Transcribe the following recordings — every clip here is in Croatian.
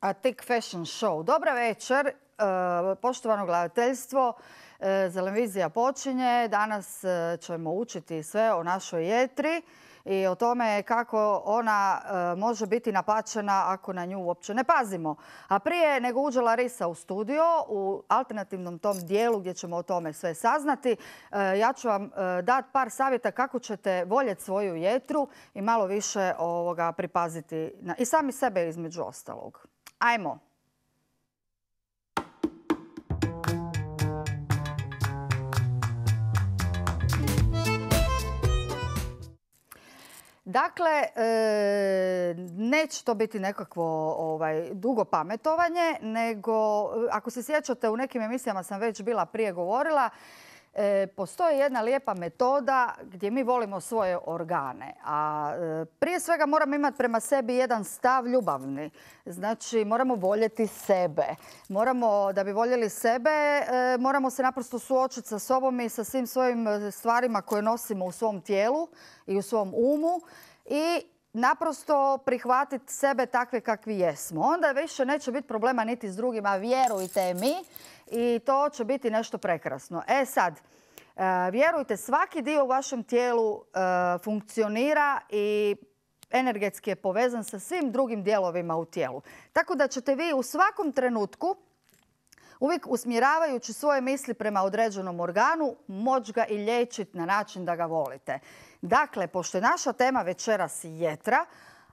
A Tik Fashion Show. Dobra večer, e, poštovano gledateljstvo. E, Televizija počinje. Danas e, ćemo učiti sve o našoj jetri i o tome kako ona može biti napačena ako na nju uopće ne pazimo. A prije nego uđe Larisa u studio, u alternativnom tom dijelu gdje ćemo o tome sve saznati, ja ću vam dati par savjeta kako ćete voljeti svoju jetru i malo više ovoga pripaziti i sami sebe između ostalog. Ajmo. Dakle, e, neće to biti nekakvo ovaj, dugo pametovanje, nego ako se sjećate u nekim emisijama sam već bila prije govorila, E, postoji jedna lijepa metoda gdje mi volimo svoje organe. A e, prije svega moramo imati prema sebi jedan stav ljubavni. Znači moramo voljeti sebe. Moramo, da bi voljeli sebe, e, moramo se naprosto suočiti sa sobom i sa svim svojim stvarima koje nosimo u svom tijelu i u svom umu. I naprosto prihvatiti sebe takve kakvi jesmo. Onda više neće biti problema niti s drugima, vjerujte mi i to će biti nešto prekrasno. E sad, e, vjerujte, svaki dio u vašem tijelu e, funkcionira i energetski je povezan sa svim drugim dijelovima u tijelu. Tako da ćete vi u svakom trenutku uvijek usmjeravajući svoje misli prema određenom organu moći ga i liječiti na način da ga volite. Dakle, pošto je naša tema večeras jetra,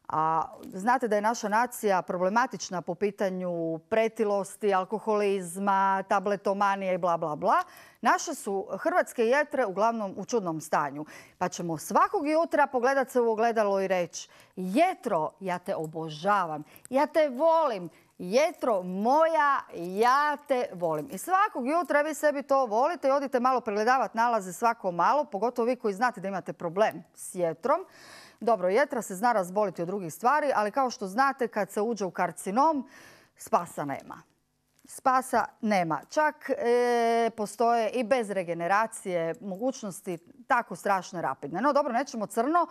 a znate da je naša nacija problematična po pitanju pretilosti, alkoholizma, tabletomanije i bla bla bla. Naše su hrvatske jetre uglavnom u čudnom stanju. Pa ćemo svakog jutra pogledat se u ogledalo i reći Jetro, ja te obožavam, ja te volim, Jetro moja, ja te volim. I svakog jutra vi sebi to volite i odite malo pregledavati nalaze svako malo, pogotovo vi koji znate da imate problem s jetrom. Dobro, jetra se zna razboliti od drugih stvari, ali kao što znate kad se uđe u karcinom, spasa nema. Spasa nema. Čak e, postoje i bez regeneracije mogućnosti tako strašno rapidne. No dobro, nećemo crno.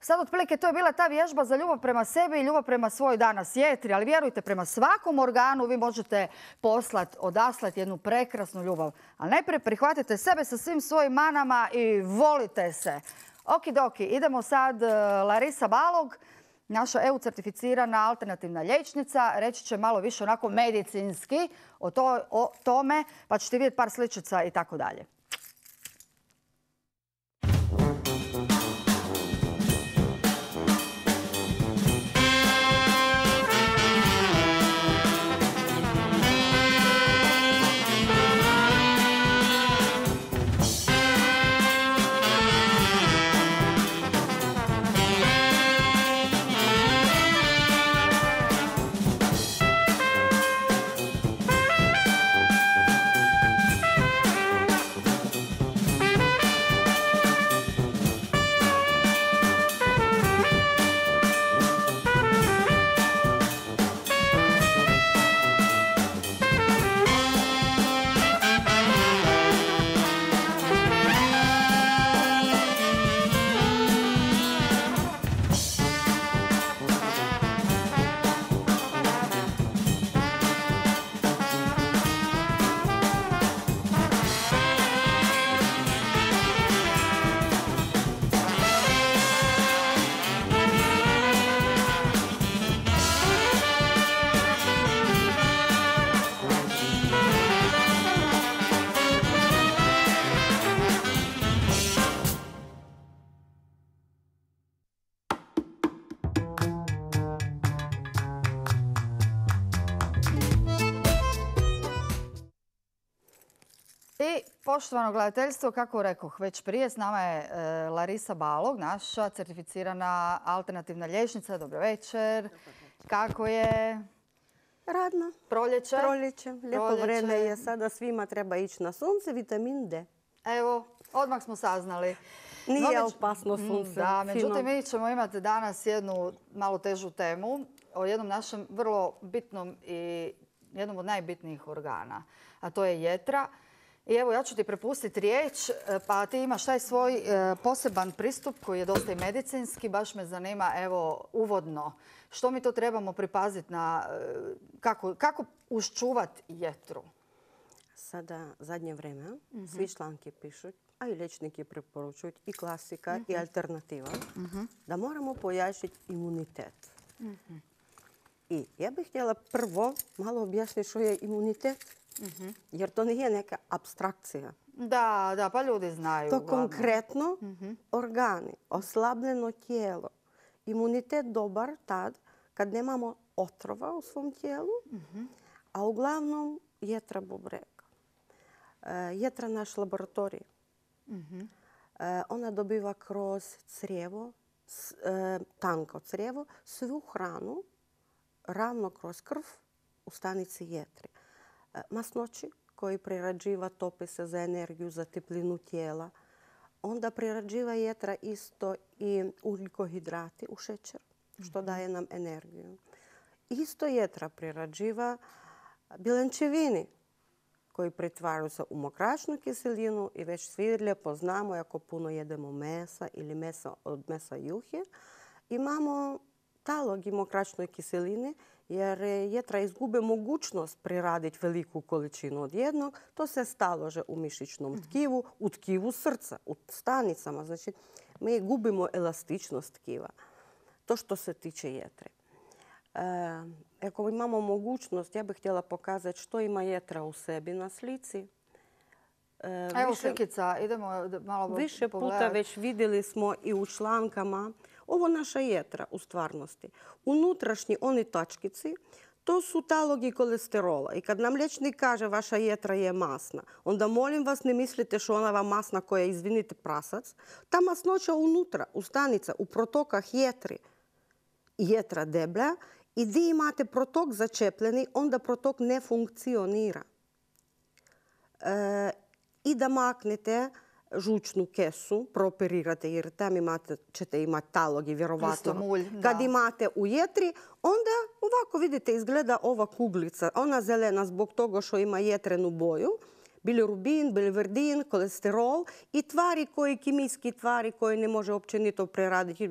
Sad otprilike to je bila ta vježba za ljubav prema sebi i ljubav prema svoj danas jetri, ali vjerujte, prema svakom organu vi možete poslati, odaslati jednu prekrasnu ljubav. Ali najprije prihvatite sebe sa svim svojim manama i volite se. Okidoki, idemo sad e, Larisa Balog, naša EU certificirana alternativna liječnica. Reći će malo više onako medicinski o, o tome, pa ćete vidjeti par sličica i tako dalje. Poštovano gledateljstvo, kako rekoh već prije, s nama je e, Larisa Balog, naša certificirana alternativna liječnica. Dobro večer. Kako je? Radno. Proljeće? Proljeće. Lijepo vreme je sada. Svima treba ići na sunce, vitamin D. Evo, odmah smo saznali. Nije opasno mm, sunce. Da, međutim mi ćemo imati danas jednu malo težu temu o jednom našem vrlo bitnom i jednom od najbitnijih organa, a to je jetra. I evo, ja ću ti prepustiti riječ, e, pa ti imaš taj svoj e, poseban pristup koji je dosta i medicinski. Baš me zanima, evo, uvodno, što mi to trebamo pripaziti na kako, kako uščuvati jetru? Sada, zadnje vreme, svi članki pišu, a i liječniki preporučuju i klasika i alternativa, da moramo pojačiti imunitet. I ja bih htjela prvo malo objasniti što je imunitet, jer to nije neka abstrakcija. Da, da, pa ljudi znaju. To konkretno organi, oslabljeno tijelo. Imunitet dobar tad kad nemamo otrova u svom tijelu, a uglavnom jetra bubrega. E, jetra naš laboratorij. E, ona dobiva kroz crijevo, e, tanko crijevo, svu hranu ravno kroz krv u stanici jetri. Masnoći koji prerađiva topi se za energiju, za teplinu tijela. Onda prerađiva jetra isto i ugljikohidrati u šećer, što daje nam energiju. Isto jetra prerađiva bilančevini koji pretvaraju se u mokračnu kiselinu i već svi lijepo znamo ako puno jedemo mesa ili mesa od mesa juhe, imamo talog i mokračnoj kiselini jer jetra izgube mogućnost preraditi veliku količinu od jednog, to se stalože u mišićnom tkivu, u tkivu srca, u stanicama. Znači, mi gubimo elastičnost tkiva. To što se tiče jetre. E, ako imamo mogućnost, ja bih htjela pokazati što ima jetra u sebi na slici. E, Evo slikica, idemo malo Više puta već vidjeli smo i u člankama. Ovo naša jetra u stvarnosti. Unutrašnji oni tačkici, to su talogi kolesterola. I kad nam liječnik kaže vaša jetra je masna, onda molim vas ne mislite što ona vam masna koja je, izvinite, prasac. Ta masnoća unutra, u stanica, u protokah jetri, jetra deblja i di imate protok začepljeni, onda protok ne funkcionira. E, I da maknete žučnu kesu, prooperirate jer tam imate, ćete imati talogi, vjerovatno. Kad imate u jetri, onda ovako vidite izgleda ova kuglica. Ona zelena zbog toga što ima jetrenu boju. Bilirubin, biliverdin, kolesterol i tvari koji, kemijski tvari koje ne može općenito preraditi.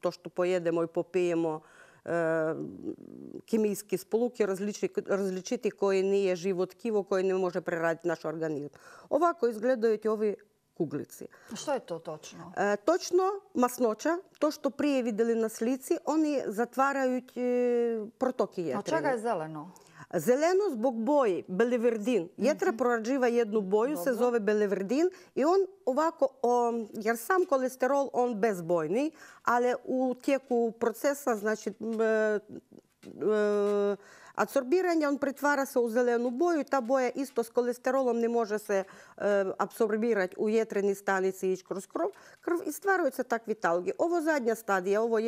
To što pojedemo i popijemo химијски сполуки различни, различити кои не е живот киво кои не може преради наш организм. Овако изгледајте и овие куглици. Што е тоа точно? Е, точно масноча, тоа што прие видели на слици, они затварају протоки јетрени. А чега е зелено? Beliverdin. Jetra mhm. prorađiva jednu boju, se zove beliverdin i on ovako, jer sam kolesterol on bezbojni, ali u tijeku procesa, znači e, Adsorbiranje, on pretvara se u zelenu boju i ta boja isto s kolesterolom ne može se e, apsorbirati u jetreni stanici i ići kroz krv, krv i stvaraju se takvi talgi. Ovo zadnja stadija, ovo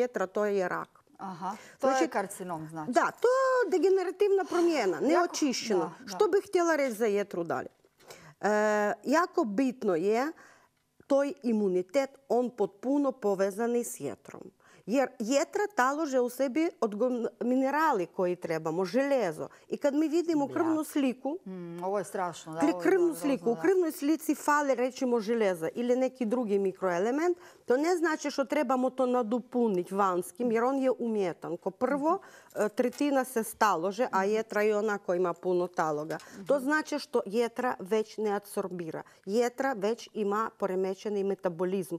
jetra, to je rak. Aha, to znači, je karcinom znači. Da, to je degenerativna promjena, neočišćena. Što bih htjela reći za jetru dalje? E, jako bitno je to imunitet, on potpuno povezani s jetrom. Jer jetra talože u sebi minerali koji trebamo, železo. I kad mi vidimo krvnu sliku, mm, ovo je strašno. Da, krvnu sliku, u krvnoj slici fali recimo železa ili neki drugi mikroelement, to ne znači što trebamo to nadopuniti vanskim, jer on je umjetan. Ko prvo, mhm. e, tretina se stalože, a jetra je ona koja ima puno taloga. To mhm. znači što jetra već ne adsorbira. Jetra već ima poremećeni metabolizm.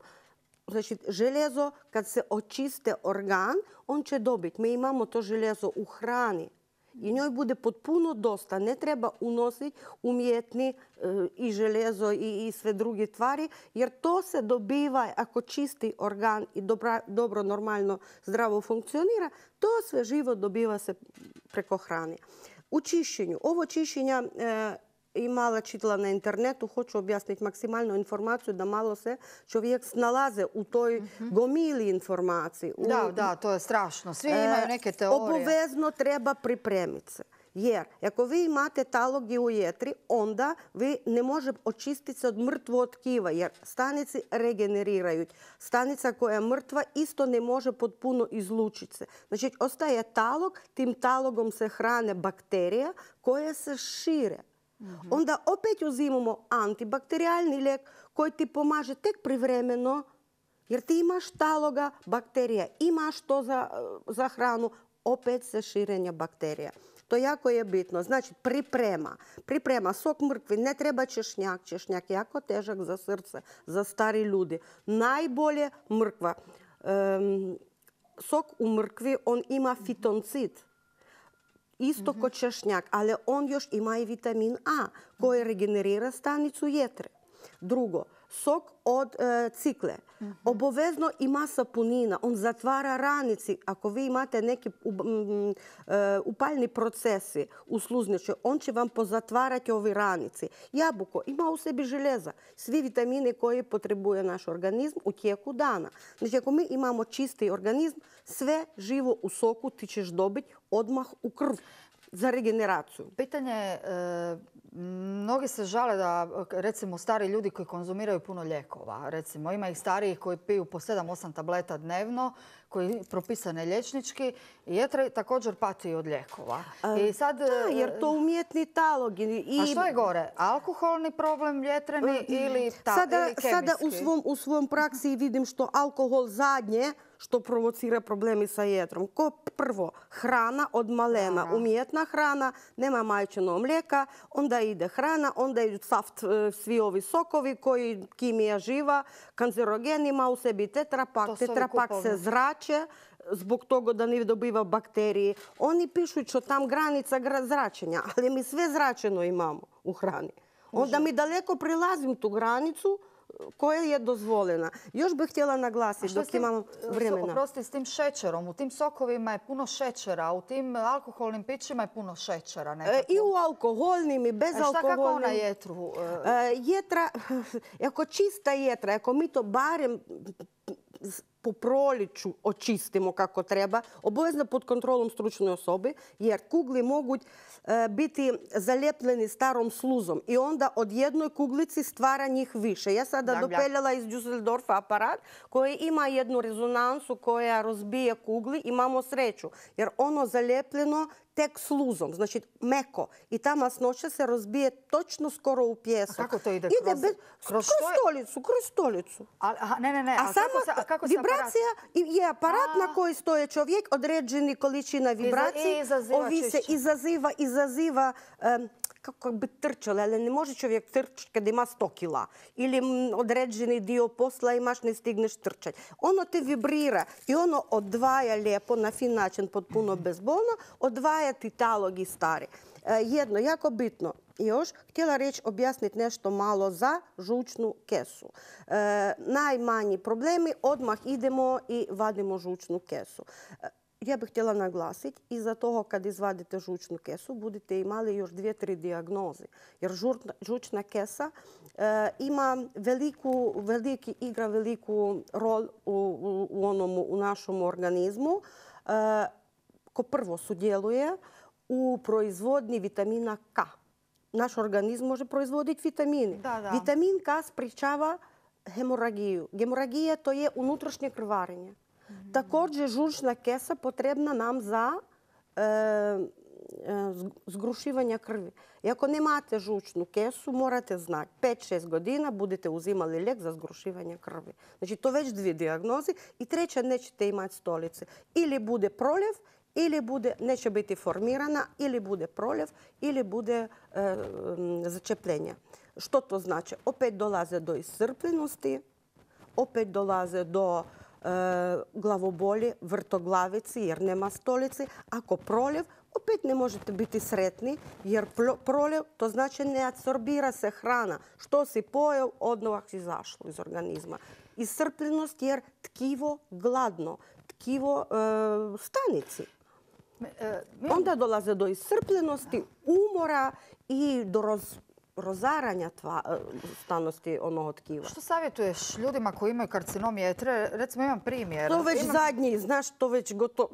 Znači, željezo kad se očiste organ, on će dobiti. Mi imamo to željezo u hrani. I njoj bude potpuno dosta. Ne treba unositi umjetni e, i željezo i, sve druge tvari, jer to se dobiva ako čisti organ i dobro, normalno, zdravo funkcionira, to sve živo dobiva se preko hrane. U čišćenju. Ovo čišćenja e, i mala čitala na internetu, hoću objasniti maksimalnu informaciju da malo se čovjek snalaze u toj gomili informaciji. Da, da, to je strašno. Svi imaju neke teorije. Obavezno treba pripremiti se. Jer ako vi imate talogi u jetri, onda vi ne može očistiti se od mrtvog tkiva, jer stanici regeneriraju. Stanica koja je mrtva isto ne može potpuno izlučiti se. Znači, ostaje talog, tim talogom se hrane bakterija koje se šire Onda opet uzimamo antibakterijalni lijek koji ti pomaže tek privremeno jer ti imaš taloga bakterija, imaš to za, za hranu, opet se širenja bakterija. To jako je bitno. Znači, priprema. Priprema sok mrkvi. Ne treba češnjak. Češnjak je jako težak za srce, za stari ljudi. Najbolje mrkva. sok u mrkvi, on ima. Isto kod češnjak, ali on još ima i vitamin A koji regenerira stanicu jetre. Drugo, sok od e, cikle. Mhm. Obavezno ima sapunina, on zatvara ranici. Ako vi imate neki e, upalni procesi u sluzniče, on će vam pozatvarati ovi ranici. Jabuko ima u sebi željeza, svi vitamine koje potrebuje naš organizm u tijeku dana. Znači ako mi imamo čisti organizm, sve živo u soku ti ćeš dobiti odmah u krv za regeneraciju. Pitanje je, mnogi se žale da recimo stari ljudi koji konzumiraju puno lijekova, recimo ima ih starijih koji piju po 7-8 tableta dnevno, koji propisane liječnički i također pati od lijekova. I sad, da, jer to umjetni talog. I... A što je gore? Alkoholni problem ljetreni ili, ta, sada, ili Sada u svom, u svom praksi vidim što alkohol zadnje što provocira problemi sa jetrom. Ko prvo, hrana od malena, umjetna hrana, nema majčinog mlijeka, onda ide hrana, onda idu saft, e, svi ovi sokovi koji kimija živa, kancerogenima u sebi tetrapak, tetrapak se zrače, zbog toga da ne dobiva bakterije. Oni pišu što tam granica zračenja, ali mi sve zračeno imamo u hrani. Onda mi daleko prilazim tu granicu, koja je dozvoljena. Još bih htjela naglasiti dok imamo vremena. Oprosti, s tim šećerom. U tim sokovima je puno šećera. U tim alkoholnim pićima je puno šećera. E, I u alkoholnim i bez alkoholnim. Šta kako na jetru? E, jetra, ako čista jetra, ako mi to barem po proliču očistimo kako treba, obavezno pod kontrolom stručne osobe, jer kugli mogu e, biti zaljepljeni starom sluzom i onda od jednoj kuglici stvara njih više. Ja sada dopeljala iz Düsseldorfa aparat koji ima jednu rezonansu koja rozbije kugli. Imamo sreću jer ono zaljepljeno tek sluzom, znači meko. I ta masnoća se rozbije točno skoro u pjesak. A kako to ide? Ide kroz, stolicu, kroz stolicu. A, ne, ne, ne. A, samo kako se, vibracija je aparat na koji stoje čovjek, određeni količina vibracije. I se izaziva, izaziva kako bi trčali, ali ne može čovjek trčati kad ima 100 kila. Ili određeni dio posla imaš, ne stigneš trčati. Ono te vibrira i ono odvaja lijepo, na fin način, potpuno bezbolno, odvaja ti talog i stari. E, jedno, jako bitno, još htjela reći objasniti nešto malo za žučnu kesu. E, najmanji problemi, odmah idemo i vadimo žučnu kesu. E, ja bih htjela naglasiti, iza toho kad izvadite žučnu kesu budete imali još dvije, tri dijagnoze. Jer žučna kesa e, ima veliku, veliki, igra veliku rol u, u, onom, u našem organizmu. E, ko prvo sudjeluje u proizvodnji vitamina K. Naš organizm može proizvoditi vitamine. Vitamin K spričava hemoragiju. Hemoragija to je unutrašnje krvarenje. Također žučna kesa potrebna nam za e, e, zgrušivanje krvi. I ako nemate žučnu kesu, morate znati, 5-6 godina budete uzimali lijek za zgrušivanje krvi. Znači to već dvije dijagnoze i treća nećete imati stolice. Ili bude proljev, ili bude, neće biti formirana, ili bude proljev, ili bude e, začepljenje. Što to znači? Opet dolaze do iscrpljenosti, opet dolaze do E, glavobolje, vrtoglavici jer nema stolici. Ako proljev, opet ne možete biti sretni jer proljev to znači ne absorbira se hrana. Što si pojeo, odmah izašlo iz organizma. Iscrpljenost jer tkivo gladno, tkivo e, stanici. Onda dolaze do iscrpljenosti, umora i do rozaranja tva, e, stanosti onog tkiva. Što savjetuješ ljudima koji imaju karcinom jetre? Recimo imam primjer. To već zadnji, znaš, to već gotovo.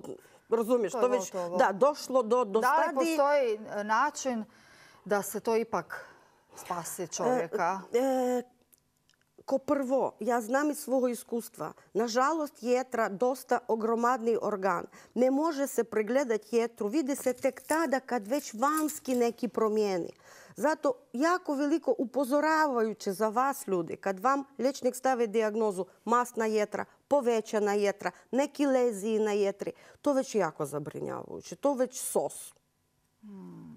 Razumiješ, to, već da, došlo do, do Da li postoji e, način da se to ipak spasi čovjeka? E, Dosta ogromadni organ. Ne može se pregledati jetru, vidi se tek tada kad već vanski neki promijeni. Zato jako veliko upozoravajuće za vas ljudi, kad vam liječnik stavi dijagnozu masna jetra, povećana jetra, neki leziji na jetri, to već jako zabrinjavajuće, to već sos.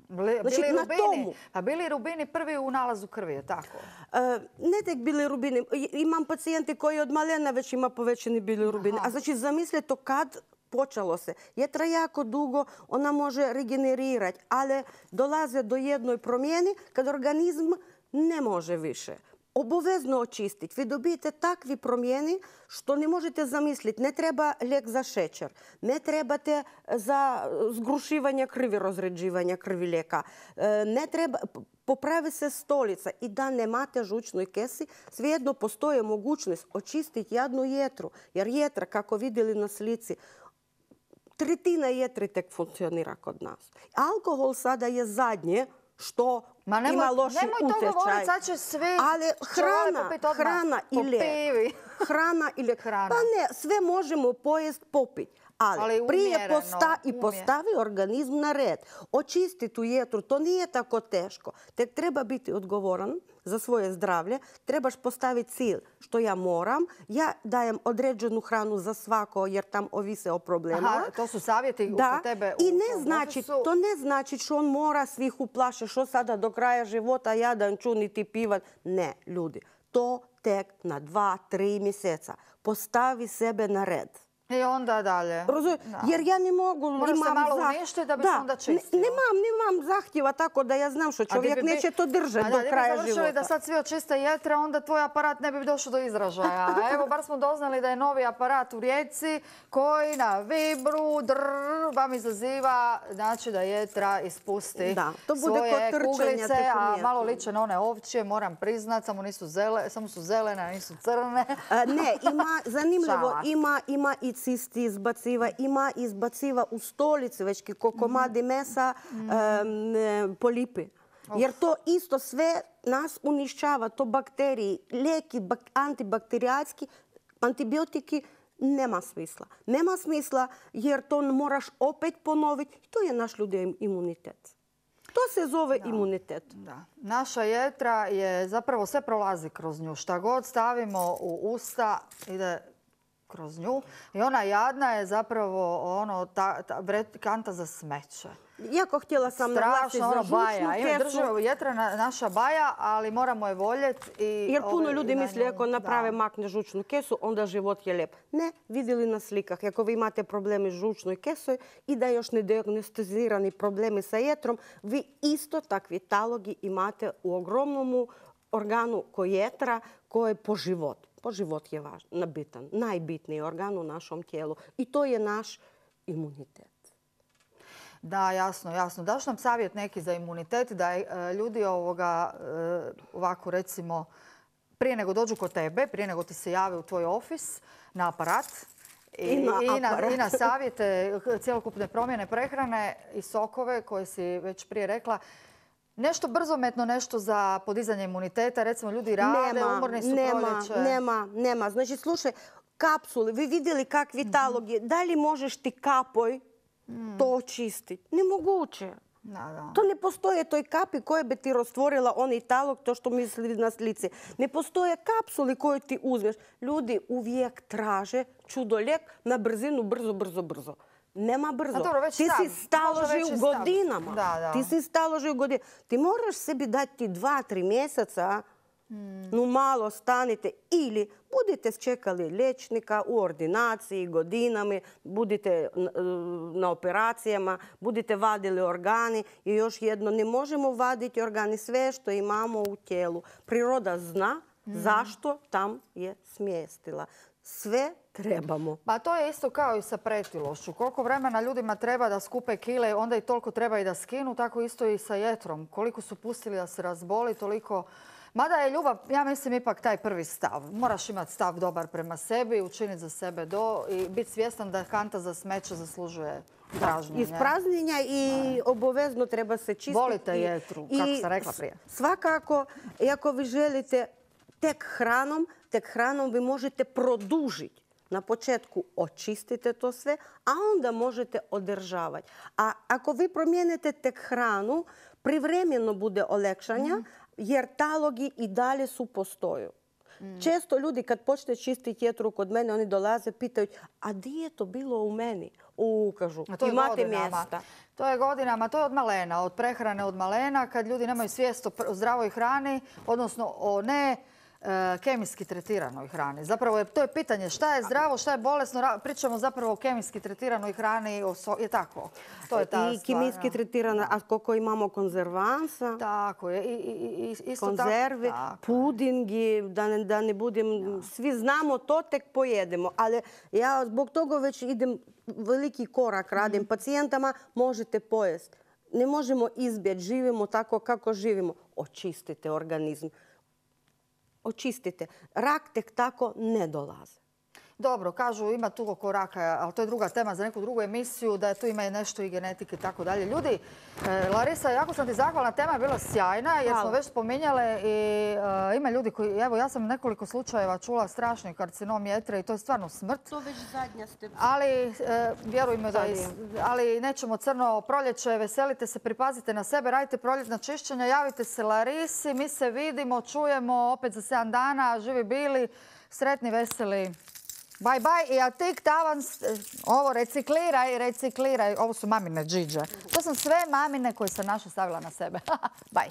Bili, Znači, bili na rubini, tomu. a bili rubini prvi u nalazu krvi, je tako? E, ne tek bilirubini. I- Imam pacijenti koji od malena već ima povećani bilirubini. A znači zamislite kad počelo se. Jetra jako dugo, ona može regenerirati, ali dolaze do jednoj promjeni kad organizm ne može više. Obavezno očistiti. Vi dobijete takvi promjeni što ne možete zamisliti. Ne treba lijek za šećer, ne trebate za zgrušivanje krvi, rozređivanje krvi lijeka. E, Ne treba, popravi se stolica i da nemate žučnoj kesi, svejedno postoji mogućnost očistiti jednu jetru. Jer jetra, kako vidjeli na slici, tretina jetri tek funkcionira kod nas. Alkohol sada je zadnje što Ma nemoj- ima loši nemoj to utjecaj. govorit, sad će svi Ali čovjek hrana, popit odmah hrana i po lijek. pivi. Hrana i lijek. Hrana. Pa ne, sve možemo pojest, popiti. Ali, Ali prije umjereno, posta i umjer- postavi organizm na red. Očisti tu jetru, to nije tako teško. Tek treba biti odgovoran za svoje zdravlje. Trebaš postaviti cilj što ja moram. Ja dajem određenu hranu za svako jer tam ovise o problemima. Aha, to su savjeti Da, kod tebe i ne tom znači, ofisu. to ne znači što on mora svih uplašiti, što sada do kraja života jadan ću niti pivat. Ne, ljudi, to tek na dva, tri mjeseca. Postavi sebe na red. I onda dalje. Da. Jer ja ne mogu... Moraš se malo uništiti da bi se onda čistilo. Ne, nemam, nemam zahtjeva tako da ja znam što čovjek bi bi- neće to držati da, do di bi kraja završili života. da sad svi očiste jetre, onda tvoj aparat ne bi došao do izražaja. Evo, bar smo doznali da je novi aparat u Rijeci koji na vibru drrr, vam izaziva znači da jetra ispusti Da, to bude svoje kuglice, a malo liče na one ovčje, moram priznat, samo, nisu zele, samo su zelene, nisu crne. A, ne, ima, zanimljivo, ima i cisti izbaciva, ima izbaciva u stolici već ko komadi mesa e, polipi. Jer to isto sve nas unišćava, to bakteriji, lijeki bak- antibakterijski, antibiotiki, nema smisla. Nema smisla jer to moraš opet ponoviti. To je naš ljudi imunitet. To se zove imunitet. Da. Naša jetra je zapravo sve prolazi kroz nju. Šta god stavimo u usta ide kroz nju. I ona jadna je zapravo ono ta, ta kanta za smeće. Jako htjela sam naglasiti za ono baja. žučnu Ima kesu. država jetra na- naša baja, ali moramo je voljeti. I Jer puno ovaj, ljudi misli ako naprave da. makne žučnu kesu, onda život je lijep. Ne, vidjeli na slikah. Ako vi imate problemi s žučnoj kesoj i da još ne diagnosticirani problemi sa jetrom, vi isto takvi talogi imate u ogromnom organu koji jetra koji je po život. Po život je važan, bitan, najbitniji organ u našom tijelu. I to je naš imunitet. Da, jasno, jasno. Daš nam savjet neki za imunitet da e, ljudi ovoga e, ovako recimo prije nego dođu kod tebe, prije nego ti se jave u tvoj ofis na aparat i, I na i na, aparat. i na savjete cjelokupne promjene prehrane i sokove koje si već prije rekla. Nešto brzometno, nešto za podizanje imuniteta. Recimo ljudi rade, umorni su nema, proljeće. nema, nema. Znači, slušaj, kapsule, vi vidjeli kakvi Mhm. talog je. Da li možeš ti kapoj Mm. to očistiti? Nemoguće. Da, da. To ne postoje toj kapi koja bi ti rastvorila onaj talog, to što misli na slici. Ne postoje kapsuli koju ti uzmeš. Ljudi uvijek traže čudo lijek na brzinu, brzo, brzo, brzo. Nema brzo. Dobro, već ti si staloži u godinama. Da, da. Ti si staloži u godinama. Ti moraš sebi dati dva, tri mjeseca Hmm. no malo stanite ili budete čekali liječnika u ordinaciji godinama, budete n- na operacijama, budete vadili organi i još jedno, ne možemo vaditi organi sve što imamo u tijelu. Priroda zna zašto tam je smjestila. Sve trebamo. Pa to je isto kao i sa pretilošću. Koliko vremena ljudima treba da skupe kile, onda i toliko treba i da skinu, tako isto i sa jetrom. Koliko su pustili da se razboli, toliko... Mada je ljubav, ja mislim, ipak taj prvi stav. Moraš imati stav dobar prema sebi, učiniti za sebe do i biti svjestan da kanta za smeće zaslužuje pražnjenje. Iz praznjenja i obavezno treba se čistiti. Volite jetru, kako sam rekla prije. Svakako, i ako vi želite tek hranom, tek hranom vi možete produžiti. Na početku očistite to sve, a onda možete održavati. A ako vi promijenite tek hranu, privremeno bude olekšanja, jer talogi i dalje su postoju. Često ljudi kad počne čistiti jetru kod mene, oni dolaze, pitaju, a di je to bilo u meni? U, kažu, A to je imate mjesta. To je godinama, to je od malena, od prehrane od malena, kad ljudi nemaju svijest o zdravoj hrani, odnosno o ne kemijski tretiranoj hrani. Zapravo je, to je pitanje šta je zdravo, šta je bolesno. Pričamo zapravo o kemijski tretiranoj hrani, so- je tako. To je ta I kemijski ja. tretirana, a koliko imamo konzervansa, Tako je. I, i- isto konzervi, tako, tako. pudingi, da ne, da ne budem, svi znamo to, tek pojedemo. Ali ja zbog toga već idem, veliki korak radim. Mhm. Pacijentama možete pojesti. Ne možemo izbjeći, živimo tako kako živimo. Očistite organizam. Očistite. Rak tek tako ne dolazi. Dobro, kažu ima tu oko raka, ali to je druga tema za neku drugu emisiju, da tu ima i nešto i genetike i tako dalje. Ljudi, e, Larisa, jako sam ti zahvalna, tema je bila sjajna jer smo već spominjale i e, ima ljudi koji, evo ja sam nekoliko slučajeva čula strašni karcinom jetre i to je stvarno smrt. To već zadnja ste. Ali, e, vjerujmo da is- ali nećemo crno proljeće, veselite se, pripazite na sebe, radite proljetna čišćenja, javite se Larisi, mi se vidimo, čujemo opet za 7 dana, živi bili, sretni, veseli. Bye bye i a tik tavan, ovo recikliraj, recikliraj, ovo su mamine džiđe. To sam sve mamine koje sam naša stavila na sebe. bye.